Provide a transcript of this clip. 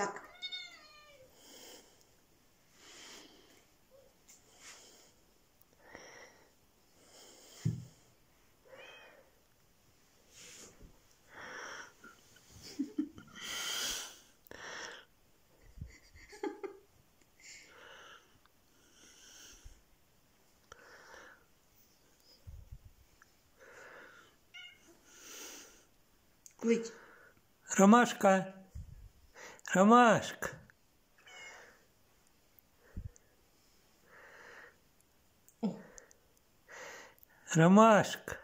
Так. Кыть. Ромашка. Ромашка. Ромашка.